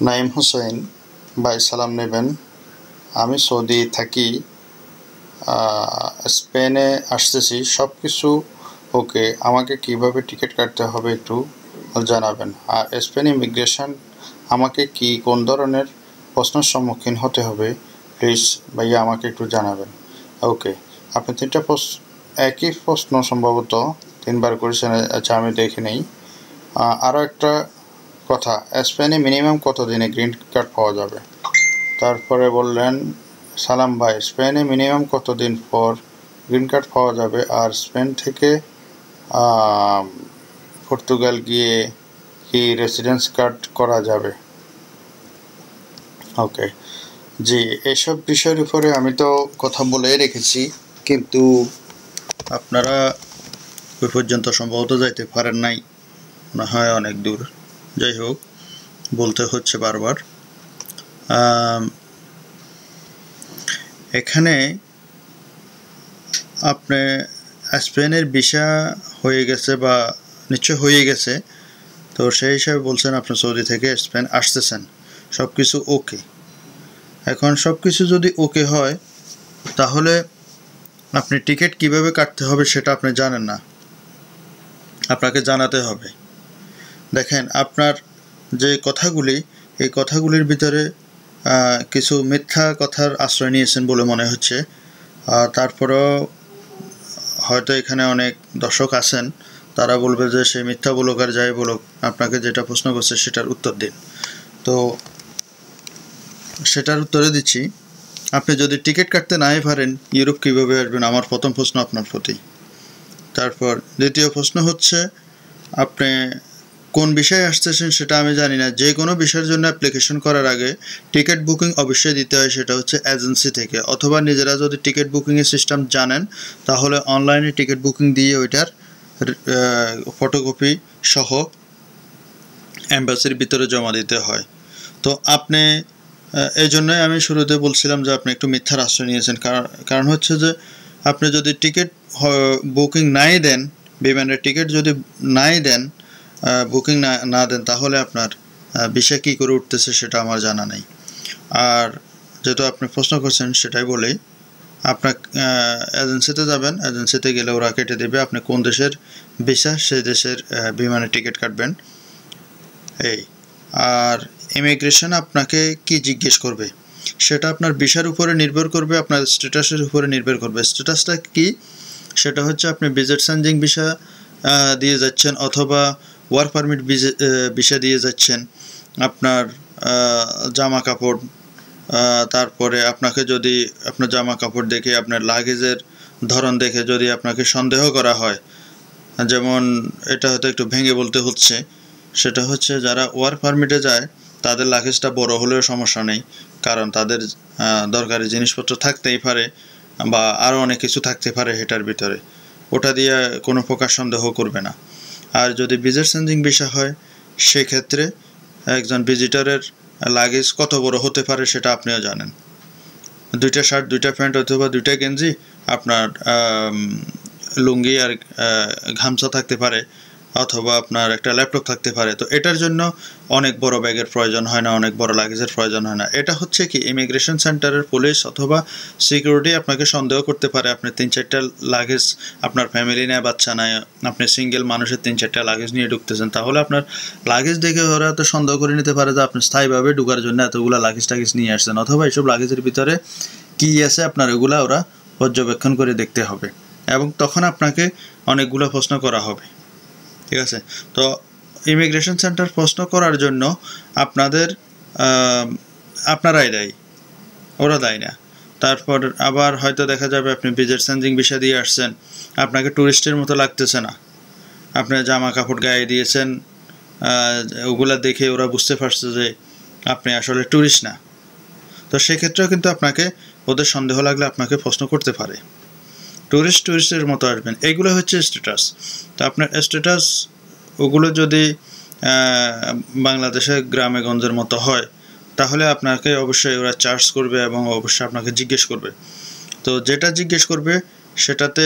নাইম হোসেন ভাই সালাম নেবেন। আমি সৌদি থাকি স্পেনে আসতেছি। সব কিছু ওকে, আমাকে কীভাবে টিকিট কাটতে হবে একটু জানাবেন। আর স্পেন ইমিগ্রেশন আমাকে কি, কোন ধরনের প্রশ্নের সম্মুখীন হতে হবে, প্লিজ ভাইয়া আমাকে একটু জানাবেন। ওকে, আপনি তিনটা প্রশ্ন, একই প্রশ্ন সম্ভবত তিনবার করেছেন আচ্ছা আমি দেখে নেই। আরও একটা কথা স্পেনে মিনিমাম কত দিনে গ্রিন কার্ড পাওয়া যাবে? তারপরে বললেন, সালাম ভাই স্পেনে মিনিমাম কত দিন পর গ্রিন কার্ড পাওয়া যাবে? আর স্পেন থেকে পর্তুগাল গিয়ে কি রেসিডেন্স কার্ড করা যাবে? ওকে জি, এসব বিষয়ের উপরে আমি তো কথা বলে রেখেছি, কিন্তু আপনারা ওই পর্যন্ত সম্ভবত যাইতে পারেন নাই, মনে হয় অনেক দূর। যাই হোক বলতে হচ্ছে বারবার। এখানে আপনি স্পেনের ভিসা হয়ে গেছে বা নিশ্চয় হয়ে গেছে, তো সেই হিসাবে বলছেন আপনি সৌদি থেকে স্পেন আসতেছেন সব কিছু ওকে এখন সব কিছু যদি ওকে হয়, তাহলে আপনি টিকিট কীভাবে কাটতে হবে সেটা আপনি জানেন না। আপনাকে জানাতে হবে। দেখেন, আপনার যে কথাগুলি, এই কথাগুলির ভিতরে কিছু মিথ্যা কথার আশ্রয় নিয়েছেন বলে মনে হচ্ছে। তারপরেও হয়তো এখানে অনেক দর্শক আছেন, তারা বলবে যে সে মিথ্যা বলুক আর যাই বলুক, আপনাকে যেটা প্রশ্ন করছে সেটার উত্তর দিন। তো, সেটার উত্তরে দিচ্ছি, আপনি যদি টিকিট কাটতে নাই পারেন, ইউরোপ কীভাবে আসবেন? আমার প্রথম প্রশ্ন আপনার প্রতি। তারপর, দ্বিতীয় প্রশ্ন হচ্ছে, আপনি কোন বিষয়ে আসতেছেন সেটা আমি জানি না। যে কোনো বিষয়ের জন্য অ্যাপ্লিকেশন করার আগে টিকিট বুকিং অবশ্যই দিতে হয়, সেটা হচ্ছে এজেন্সি থেকে। অথবা নিজেরা যদি টিকিট বুকিংয়ের সিস্টেম জানেন, তাহলে অনলাইনে টিকিট বুকিং দিয়ে ওইটার ফটোকপি সহ অ্যাম্বাসির ভিতরে জমা দিতে হয়। তো আপনি এই জন্যই আমি শুরুতে বলছিলাম যে আপনি একটু মিথ্যার আশ্রয় নিয়েছেন। কারণ হচ্ছে যে আপনি যদি টিকিট বুকিং নাই দেন, বিমানের টিকিট যদি নাই দেন বুকিং না না দেন, তাহলে আপনার বিষয় কী করে উঠতেছে সেটা আমার জানা নেই। আর যেহেতু আপনি প্রশ্ন করছেন, সেটাই বলেই আপনার এজেন্সিতে যাবেন এজেন্সিতে গেলে ওরা কেটে দেবে আপনি কোন দেশের ভিসা সেই দেশের বিমানের টিকিট কাটবেন। এই, আর ইমিগ্রেশন আপনাকে কি জিজ্ঞেস করবে? সেটা আপনার ভিসার উপরে নির্ভর করবে, আপনার স্ট্যাটাসের উপরে নির্ভর করবে। স্ট্যাটাসটা কি? সেটা হচ্ছে আপনি ভিজিট সেন্ডিং ভিসা দিয়ে যাচ্ছেন, অথবা ওয়ার্ক পারমিট ভিসা দিয়ে যাচ্ছেন। আপনার জামা কাপড় তারপরে আপনাকে যদি আপনার জামা কাপড় দেখে, আপনার লাগেজের ধরন দেখে যদি আপনাকে সন্দেহ করা হয়, যেমন এটা হয়তো একটু ভেঙে বলতে হচ্ছে, সেটা হচ্ছে যারা ওয়ার্ক পারমিটে যায়, তাদের লাগেজটা বড় হলেও সমস্যা নেই, কারণ তাদের দরকারি জিনিসপত্র থাকতেই পারে বা আরও অনেক কিছু থাকতে পারে হেটার ভিতরে। ওটা দিয়ে কোনো প্রকার সন্দেহ করবে না। আর যদি ভিজিট চেঞ্জিং ভিসা হয়, সেক্ষেত্রে একজন ভিজিটারের লাগেজ কত বড় হতে পারে সেটা আপনিও জানেন। দুইটা শার্ট দুইটা প্যান্ট অথবা দুইটা গেঞ্জি আপনার লুঙ্গি আর ঘামছা থাকতে পারে। অথবা আপনার একটা ল্যাপটপ থাকতে পারে। তো এটার জন্য অনেক বড় ব্যাগের প্রয়োজন হয় না, অনেক বড় লাগেজের প্রয়োজন হয় না। এটা হচ্ছে কি ইমিগ্রেশন সেন্টারের পুলিশ অথবা সিকিউরিটি আপনাকে সন্দেহ করতে পারে। আপনি তিন চারটা লাগেজ আপনার ফ্যামিলি নেয়, বাচ্চা নেয়, আপনি সিঙ্গেল মানুষের তিন চারটা লাগেজ নিয়ে ঢুকতেছেন। তাহলে আপনার লাগেজ দেখে ওরা তো সন্দেহ করে নিতে পারে যে আপনি স্থায়ীভাবে ঢুকার জন্য এতগুলো লাগেজ টাগেজ নিয়ে আসছেন। অথবা এইসব লাগেজের ভিতরে কী আছে আপনার এগুলা ওরা পর্যবেক্ষণ করে দেখতে হবে। এবং তখন আপনাকে অনেকগুলো প্রশ্ন করা হবে। ঠিক আছে? তো ইমিগ্রেশন সেন্টার প্রশ্ন করার জন্য আপনাদের আপনারাই দেয়। ওরা দেয় না। তারপর আবার হয়তো দেখা যাবে আপনি ভিজিট সেন্সিং বিষয় দিয়ে আসছেন। আপনাকে ট্যুরিস্টের মতো লাগতেছে না। আপনি জামা কাপড় গায়ে দিয়েছেন ওগুলা দেখে ওরা বুঝতে পারছে যে আপনি আসলে ট্যুরিস্ট না। তো সেক্ষেত্রেও কিন্তু আপনাকে, ওদের সন্দেহ লাগলে আপনাকে প্রশ্ন করতে পারে। ট্যুরিস্ট ট্যুরিস্টের মতো আসবেন। এইগুলো হচ্ছে স্ট্যাটাস তো আপনার স্ট্যাটাস ওগুলো যদি বাংলাদেশের গ্রামে, গঞ্জের মতো হয়, তাহলে আপনাকে অবশ্যই ওরা চার্জ করবে এবং অবশ্যই আপনাকে জিজ্ঞেস করবে। তো যেটা জিজ্ঞেস করবে, সেটাতে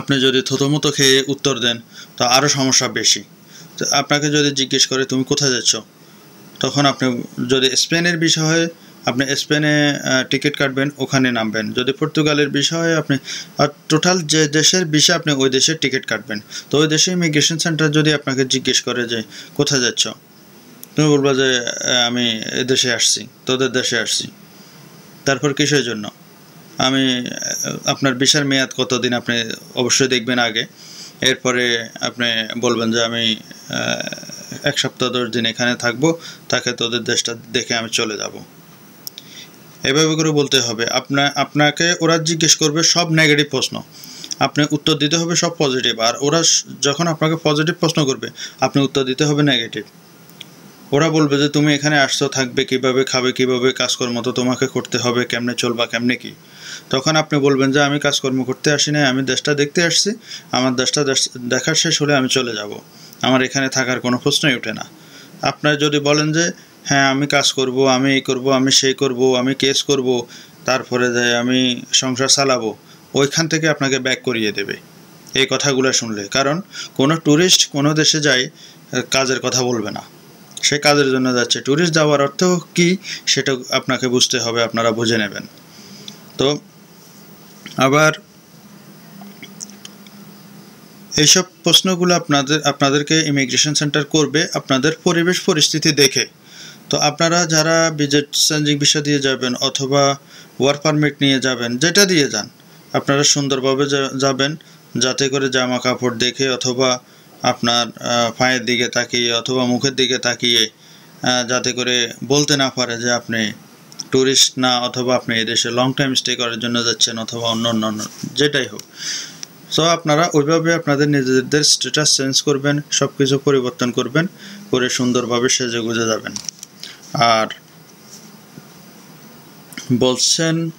আপনি যদি থতমতো খেয়ে উত্তর দেন, তো আরও সমস্যা বেশি। তো আপনাকে যদি জিজ্ঞেস করে, তুমি কোথায় যাচ্ছ? তখন আপনি যদি স্পেনের বিষয়ে আপনি স্পেনে টিকিট কাটবেন, ওখানে নামবেন। যদি পর্তুগালের বিষয়ে, আপনি আর টোটাল যে দেশের বিষয়ে, আপনি ওই দেশের টিকিট কাটবেন। তো ওই দেশে ইমিগ্রেশন সেন্টার যদি আপনাকে জিজ্ঞেস করে যে, কোথায় যাচ্ছ? তুমি বলব যে আমি দেশে আসছি, তোদের দেশে আসছি। তারপর কিসের জন্য? আমি আপনার বিশার মেয়াদ কতদিন আপনি অবশ্যই দেখবেন আগে। এরপরে আপনি বলবেন যে, আমি এক সপ্তাহ দশ দিন এখানে থাকব, তাকে তোদের দেশটা দেখে আমি চলে যাব। এভাবে করে বলতে হবে। আপনার আপনাকে ওরা জিজ্ঞেস করবে সব নেগেটিভ প্রশ্ন। আপনি উত্তর দিতে হবে সব পজিটিভ আর ওরা যখন আপনাকে পজিটিভ প্রশ্ন করবে, আপনি উত্তর দিতে হবে নেগেটিভ ওরা বলবে যে, তুমি এখানে আসছো, থাকবে কীভাবে, খাবে কীভাবে, কাজকর্ম তো তোমাকে করতে হবে, কেমনে চলবা, কেমনে কি? তখন আপনি বলবেন যে, আমি কাজকর্ম করতে আসি না আমি দেশটা দেখতে আসছি। আমার দেশটা দেখার শেষ হলে আমি চলে যাব। আমার এখানে থাকার কোনো প্রশ্নই ওঠে না। আপনার যদি বলেন যে হ্যাঁ আমি কাজ করব, আমি এই করব, আমি সেই করব, আমি কেস করব, তারপরে যে আমি সংসার চালাবো, ওইখান থেকে আপনাকে ব্যাক করিয়ে দেবে। এই কথাগুলো শুনলে। কারণ কোনো ট্যুরিস্ট কোনো দেশে যায় কাজের কথা বলবে না। সে কাজের জন্য যাচ্ছে। ট্যুরিস্ট যাওয়ার অর্থ কি সেটা আপনাকে বুঝতে হবে, আপনারা বুঝে নেবেন। তো আবার এইসব প্রশ্নগুলো আপনাদের, আপনাদেরকে ইমিগ্রেশন সেন্টার করবে, আপনাদের পরিবেশ পরিস্থিতি দেখে। তো আপনারা যারা ভিজিট চেঞ্জিং ভিসা দিয়ে যাবেন অথবা ওয়ার্ক পারমিট নিয়ে যাবেন, যেটা দিয়ে যান, আপনারা সুন্দরভাবে যাবেন, যাতে করে জামা কাপড় দেখে অথবা আপনার পায়ের দিকে তাকিয়ে অথবা মুখের দিকে তাকিয়ে যাতে করে বলতে না পারে যে আপনি ট্যুরিস্ট না অথবা আপনি এদেশে লং টাইম স্টে করার জন্য যাচ্ছেন অথবা অন্য অন্য যেটাই হোক। সো আপনারা ওইভাবে আপনাদের নিজেদের স্ট্যাটাস চেঞ্জ করবেন সব কিছু পরিবর্তন করবেন, করে সুন্দরভাবে সেজে গুজে যাবেন। আর বলছেন,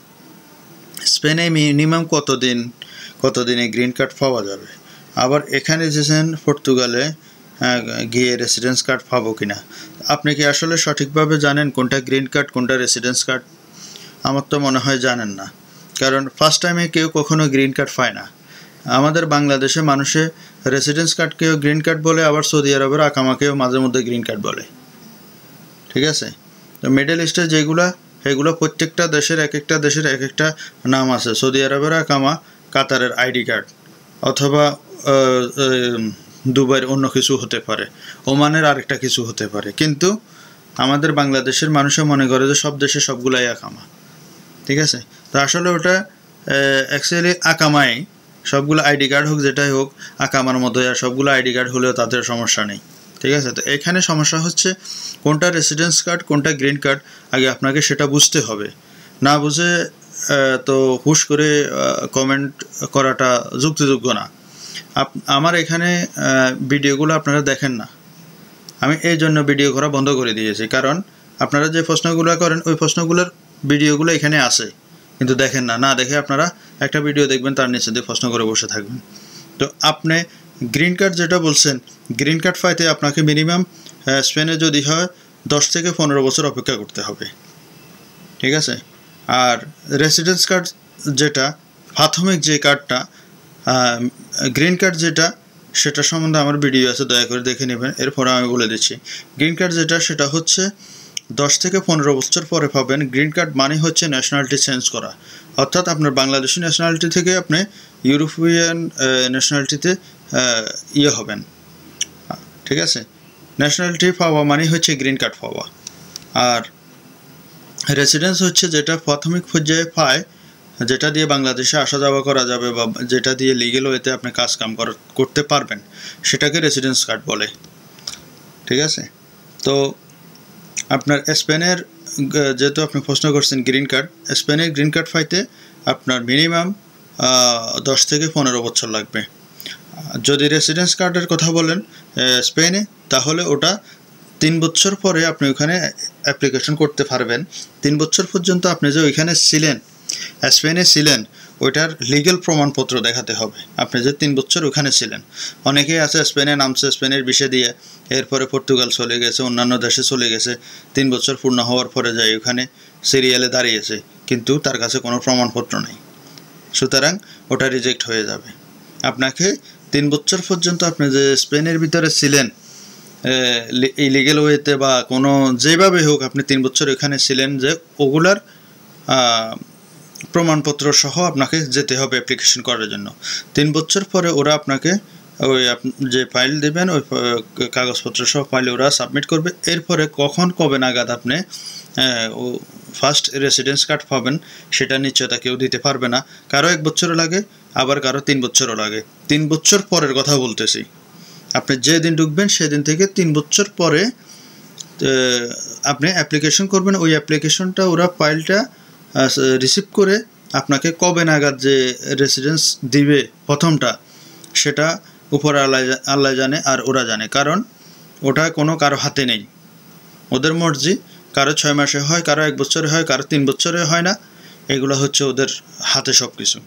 স্পেনে মিনিমাম কতদিন, কতদিনে গ্রিন কার্ড পাওয়া যাবে? আবার এখানে এসেছেন পর্তুগালে গিয়ে রেসিডেন্স কার্ড পাবো কিনা। আপনি কি আসলে সঠিকভাবে জানেন কোনটা গ্রিন কার্ড, কোনটা রেসিডেন্স কার্ড আমার তো মনে হয় জানেন না। কারণ ফার্স্ট টাইমে কেউ কখনো গ্রিন কার্ড পায় না। আমাদের বাংলাদেশে মানুষে রেসিডেন্স কার্ডকেও গ্রিন কার্ড বলে, আবার সৌদি আরবের আকামাকেও মাঝে মধ্যে গ্রিন কার্ড বলে। ঠিক আছে? তো মিডল ইস্টে যেগুলা, সেগুলো প্রত্যেকটা দেশের এক একটা দেশের এক একটা নাম আছে। সৌদি আরবের আকামা কাতারের আইডি কার্ড অথবা দুবাইয়ের অন্য কিছু হতে পারে। ওমানের আরেকটা কিছু হতে পারে। কিন্তু আমাদের বাংলাদেশের মানুষে মনে করে যে সব দেশে সবগুলাই আকামা। ঠিক আছে? তো আসলে ওটা অ্যাকচুয়ালি আকামাই। সবগুলো আইডি কার্ড হোক, যেটাই হোক, আকামার মতো আর সবগুলো আইডি কার্ড হলেও তাদের সমস্যা নেই। ঠিক আছে? তো এখানে সমস্যা হচ্ছে কোনটা রেসিডেন্স কার্ড কোনটা গ্রিন কার্ড আগে আপনাকে সেটা বুঝতে হবে। না বুঝে তো হুশ করে কমেন্ট করাটা যুক্তিযোগ্য না। আমার এখানে ভিডিওগুলো আপনারা দেখেন না। আমি এই জন্য ভিডিও করা বন্ধ করে দিয়েছি। কারণ আপনারা যে প্রশ্নগুলো করেন, ওই প্রশ্নগুলোর ভিডিওগুলো এখানে আসে কিন্তু দেখেন না। না দেখে আপনারা একটা ভিডিও দেখবেন, তার নিচে দিয়ে প্রশ্ন করে বসে থাকবেন। তো আপনি গ্রিন কার্ড যেটা বলছেন গ্রিন কার্ড পাইতে আপনাকে মিনিমাম স্পেনে যদি হয়, দশ থেকে পনেরো বছর অপেক্ষা করতে হবে। ঠিক আছে? আর রেসিডেন্স কার্ড যেটা, প্রাথমিক যে কার্ডটা গ্রিন কার্ড যেটা, সেটা সম্বন্ধে আমার ভিডিও আছে, দয়া করে দেখে নেবেন। এরপরে আমি বলে দিচ্ছি। গ্রিন কার্ড যেটা, সেটা হচ্ছে দশ থেকে পনেরো বছর পরে পাবেন। গ্রিন কার্ড মানে হচ্ছে ন্যাশনালিটি চেঞ্জ করা। অর্থাৎ আপনার বাংলাদেশি ন্যাশনালিটি থেকে আপনি ইউরোপিয়ান ন্যাশনালিটিতে ইয়ে হবেন। ঠিক আছে? ন্যাশনালিটি পাওয়া মানে হচ্ছে গ্রিন কার্ড পাওয়া আর রেসিডেন্স হচ্ছে যেটা প্রাথমিক পর্যায়ে পায়, যেটা দিয়ে বাংলাদেশে আসা যাওয়া করা যাবে বা যেটা দিয়ে লিগেল ওয়েতে আপনি কাজ কাম করতে পারবেন, সেটাকে রেসিডেন্স কার্ড বলে। ঠিক আছে? তো আপনার স্পেনের, যেহেতু আপনি প্রশ্ন করছেন গ্রিন কার্ড স্পেনের গ্রিন কার্ড পাইতে আপনার মিনিমাম দশ থেকে পনেরো বছর লাগবে। যদি রেসিডেন্স কার্ডের কথা বলেন স্পেনে তাহলে ওটা তিন বছর পরে আপনি ওখানে অ্যাপ্লিকেশন করতে পারবেন। তিন বছর পর্যন্ত আপনি যে ওইখানে ছিলেন স্পেনে ছিলেন, ওইটার লিগেল প্রমাণপত্র দেখাতে হবে। আপনি যে তিন বছর ওখানে ছিলেন। অনেকেই আছে স্পেনে নামছে স্পেনের বিষে দিয়ে, এরপরে পর্তুগাল চলে গেছে, অন্যান্য দেশে চলে গেছে, তিন বছর পূর্ণ হওয়ার পরে যায় ওখানে সিরিয়ালে দাঁড়িয়েছে, কিন্তু তার কাছে কোনো প্রমাণপত্র নেই। সুতরাং ওটা রিজেক্ট হয়ে যাবে। আপনাকে তিন বছর পর্যন্ত আপনি যে স্পেনের ভিতরে ছিলেন ইলিগেল ওয়েতে বা কোনো যেভাবে হোক আপনি তিন বছর এখানে ছিলেন যে ওগুলার প্রমাণপত্র সহ আপনাকে যেতে হবে অ্যাপ্লিকেশন করার জন্য। তিন বছর পরে ওরা আপনাকে ওই যে ফাইল দেবেন, ওই কাগজপত্র সহ ফাইল ওরা সাবমিট করবে। এরপরে কখন, কবে নাগাদ আপনি ফার্স্ট রেসিডেন্স কার্ড পাবেন, সেটা নিশ্চয়তা কেউ দিতে পারবে না। কারও এক বছরও লাগে, আবার কারও তিন বছরও লাগে। তিন বছর পরের কথা বলতেছি। আপনি যেদিন ঢুকবেন সেদিন থেকে তিন বছর পরে আপনি অ্যাপ্লিকেশন করবেন। ওই অ্যাপ্লিকেশনটা ওরা ফাইলটা রিসিভ করে আপনাকে কবে নাগাদ যে রেসিডেন্স দিবে প্রথমটা, সেটা উপর আল্লাহ আল্লাহ জানে আর ওরা জানে। কারণ ওটা কোনো কারও হাতে নেই। ওদের মর্জি, কারও ছয় মাসে হয়, কারও এক বছরে হয়, কারও তিন বছরে হয় না। এগুলো হচ্ছে ওদের হাতে সব কিছু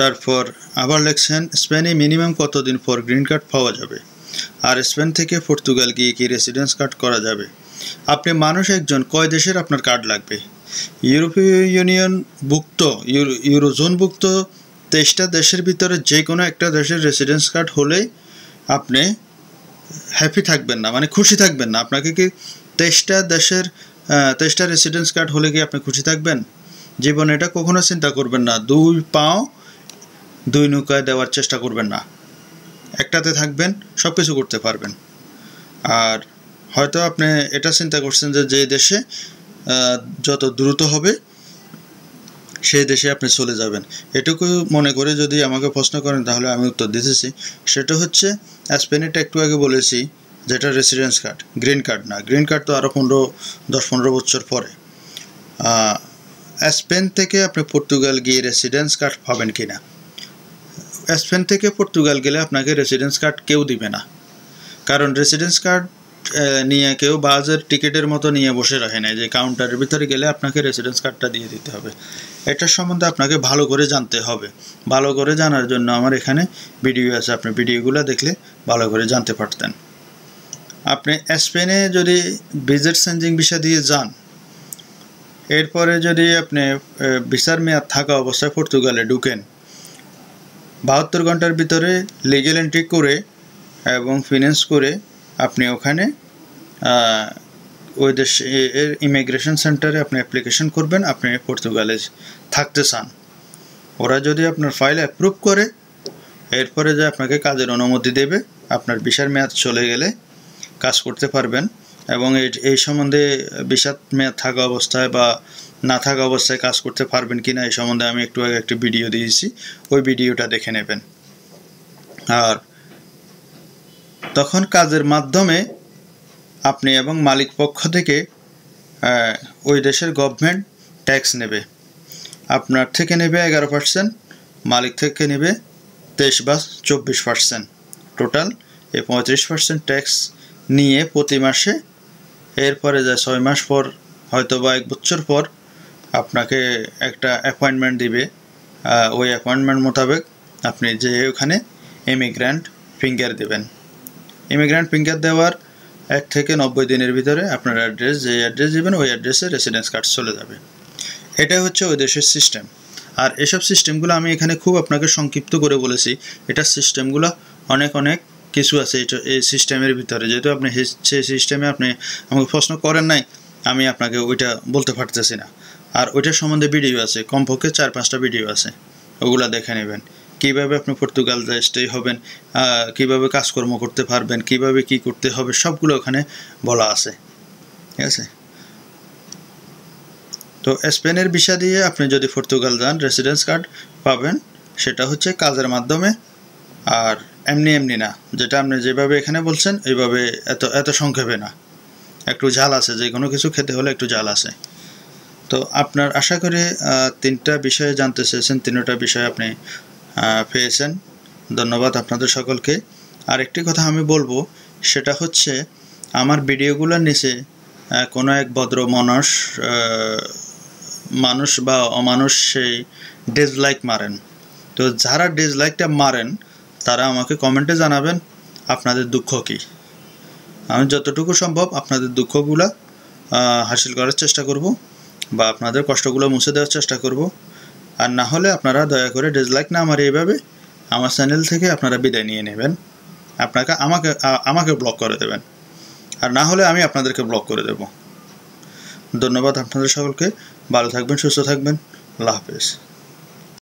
তারপর আবার লেখছেন, স্পেনে মিনিমাম কতদিন পর গ্রিন কার্ড পাওয়া যাবে? আর স্পেন থেকে পর্তুগাল গিয়ে কি রেসিডেন্স কার্ড করা যাবে? আপনি মানুষ একজন, কয় দেশের আপনার কার্ড লাগবে? ইউরোপীয় ইউনিয়ন ভুক্ত ইউরোজোনভুক্ত তেইশটা দেশের ভিতরে যে কোনো একটা দেশের রেসিডেন্স কার্ড হলেই আপনি হ্যাপি থাকবেন না মানে খুশি থাকবেন না। আপনাকে কি তেইশটা দেশের তেইশটা রেসিডেন্স কার্ড হলে কি আপনি খুশি থাকবেন? জীবনে এটা কখনো চিন্তা করবেন না। দুই পাও দুই নৌকায় দেওয়ার চেষ্টা করবেন না। একটাতে থাকবেন সব কিছু করতে পারবেন। আর হয়তো আপনি এটা চিন্তা করছেন যে যে দেশে যত দ্রুত হবে, সেই দেশে আপনি চলে যাবেন। এটুকু মনে করে যদি আমাকে প্রশ্ন করেন, তাহলে আমি উত্তর দিতেছি। সেটা হচ্ছে স্পেনেরটা একটু আগে বলেছি, যেটা রেসিডেন্স কার্ড গ্রিন কার্ড না। গ্রিন কার্ড তো আরও পনেরো, দশ পনেরো বছর পরে। স্পেন থেকে আপনি পর্তুগাল গিয়ে রেসিডেন্স কার্ড পাবেন কি না স্পেন থেকে পর্তুগাল গেলে আপনাকে রেসিডেন্স কার্ড কেউ দিবে না। কারণ রেসিডেন্স কার্ড নিয়ে কেউ বাজার টিকিটের মতো নিয়ে বসে রাখে না। যে কাউন্টারের ভিতরে গেলে আপনাকে রেসিডেন্স কার্ডটা দিয়ে দিতে হবে। এটার সম্বন্ধে আপনাকে ভালো করে জানতে হবে। ভালো করে জানার জন্য আমার এখানে ভিডিও আছে। আপনি ভিডিওগুলো দেখলে ভালো করে জানতে পারতেন। আপনি স্পেনে যদি ভিজিট চেঞ্জিং ভিসা দিয়ে যান, এরপরে যদি আপনি ভিসার মেয়াদ থাকা অবস্থায় পর্তুগালে ঢুকেন বাহাত্তর ঘণ্টার ভিতরে লিগেল এন্ট্রি করে এবং ফিনান্স করে আপনি ওখানে ওই দেশ এর ইমিগ্রেশন সেন্টারে আপনি অ্যাপ্লিকেশন করবেন, আপনি পর্তুগালে থাকতে চান। ওরা যদি আপনার ফাইল অ্যাপ্রুভ করে, এরপরে যে আপনাকে কাজের অনুমতি দেবে, আপনার বিশার মেয়াদ চলে গেলে কাজ করতে পারবেন। এবং এই সম্বন্ধে বিষাদ মেয়াদ থাকা অবস্থায় বা না থাকা অবস্থায় কাজ করতে পারবেন কি না এই সম্বন্ধে আমি একটু আগে একটি ভিডিও দিয়েছি। ওই ভিডিওটা দেখে নেবেন। আর তখন কাজের মাধ্যমে আপনি এবং মালিক পক্ষ থেকে ওই দেশের গভর্নমেন্ট ট্যাক্স নেবে। আপনার থেকে নেবে এগারো পার্সেন্ট মালিক থেকে নেবে তেইশ বা চব্বিশ পার্সেন্ট টোটাল এই পঁয়ত্রিশ পার্সেন্ট ট্যাক্স নিয়ে প্রতি মাসে এরপরে যায় ছয় মাস পর হয়তো বা এক বছর পর আপনাকে একটা অ্যাপয়েন্টমেন্ট দিবে। ওই অ্যাপয়েন্টমেন্ট মোতাবেক আপনি যে ওখানে ইমিগ্র্যান্ট ফিঙ্গার দেবেন। ইমিগ্র্যান্ট ফিঙ্গার দেওয়ার এক থেকে নব্বই দিনের ভিতরে আপনার অ্যাড্রেস যে অ্যাড্রেস দেবেন, ওই অ্যাড্রেসে রেসিডেন্স কার্ড চলে যাবে। এটাই হচ্ছে ওই দেশের সিস্টেম আর এসব সিস্টেমগুলো আমি এখানে খুব আপনাকে সংক্ষিপ্ত করে বলেছি। এটা সিস্টেমগুলো অনেক অনেক কিছু আছে এই সিস্টেমের ভিতরে। যেহেতু আপনি সেই সিস্টেমে আপনি আমাকে প্রশ্ন করেন নাই, আমি আপনাকে ওইটা বলতে পারতেছি না। আর ওইটার সম্বন্ধে ভিডিও আছে, কমপক্ষে চার পাঁচটা ভিডিও আছে। ওগুলা দেখে নেবেন। কীভাবে আপনি পর্তুগাল স্টে হবেন কীভাবে কাজকর্ম করতে পারবেন, কীভাবে কি করতে হবে, সবগুলো ওখানে বলা আছে। ঠিক আছে? তো স্পেনের ভিসা দিয়ে আপনি যদি পর্তুগাল যান রেসিডেন্স কার্ড পাবেন, সেটা হচ্ছে কাজের মাধ্যমে আর এমনি এমনি না, যেটা আপনি যেভাবে এখানে বলছেন, এইভাবে এত এত সংক্ষেপে না। একটু ঝাল আছে, যে কোনো কিছু খেতে হলে একটু ঝাল আছে। তো আপনার আশা করি তিনটা বিষয়ে জানতে চেয়েছেন, তিনটা বিষয় আপনি পেয়েছেন। ধন্যবাদ আপনাদের সকলকে। আর একটি কথা আমি বলব, সেটা হচ্ছে, আমার ভিডিওগুলোর নিচে কোনো এক ভদ্র মানুষ মানুষ বা অমানুষ সেই ডিসলাইক মারেন। তো যারা ডিসলাইকটা মারেন তারা আমাকে কমেন্টে জানাবেন আপনাদের দুঃখ কী। আমি যতটুকু সম্ভব আপনাদের দুঃখগুলো হাসিল করার চেষ্টা করব বা আপনাদের কষ্টগুলো মুছে দেওয়ার চেষ্টা করব। আর না হলে আপনারা দয়া করে ডিসলাইক না আমার এইভাবে আমার চ্যানেল থেকে আপনারা বিদায় নিয়ে নেবেন। আপনাকে, আমাকে আমাকে ব্লক করে দেবেন। আর না হলে আমি আপনাদেরকে ব্লক করে দেব। ধন্যবাদ আপনাদের সকলকে। ভালো থাকবেন, সুস্থ থাকবেন। আল্লাহ হাফেজ।